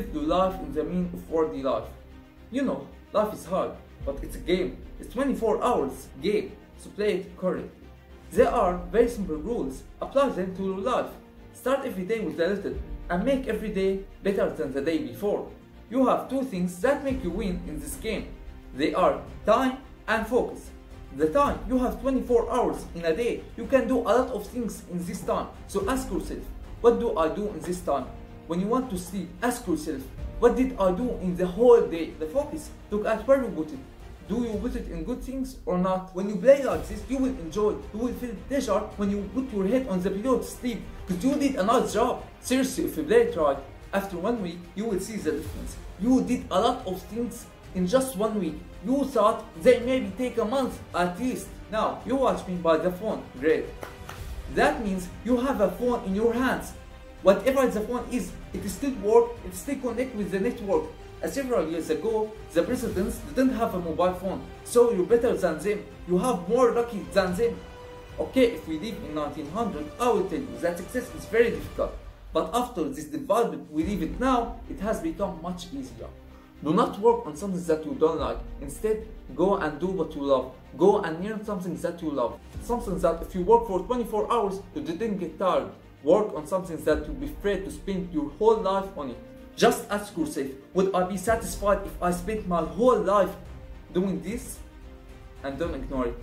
life in the mean of worldly life. You know, life is hard, but it's a game. It's 24 hours game, so play it correctly. There are very simple rules. Apply them to your life. Start every day with a little and make every day better than the day before. You have two things that make you win in this game. They are time and focus. The time, you have 24 hours in a day. You can do a lot of things in this time. So ask yourself, what do I do in this time? When you want to sleep, ask yourself, what did I do in the whole day? The focus, look at where you put it. Do you put it in good things or not? When you play like this, you will enjoy. You will feel pleasure when you put your head on the pillow to sleep because you did a nice job. Seriously, if you play it right, after one week, you will see the difference. You did a lot of things in just one week. You thought they maybe take a month at least. Now, you watch me by the phone. Great. That means you have a phone in your hands. Whatever the phone is, it still work, it still connect with the network. Uh, several years ago, the presidents didn't have a mobile phone, so you're better than them. You have more lucky than them. Okay, if we live in 1900, I will tell you that success is very difficult. But after this development we live it now, it has become much easier. Do not work on something that you don't like. Instead, go and do what you love. Go and learn something that you love. Something that if you work for 24 hours, you didn't get tired. Work on something that you'll be afraid to spend your whole life on it. Just ask yourself, would I be satisfied if I spent my whole life doing this? And don't ignore it.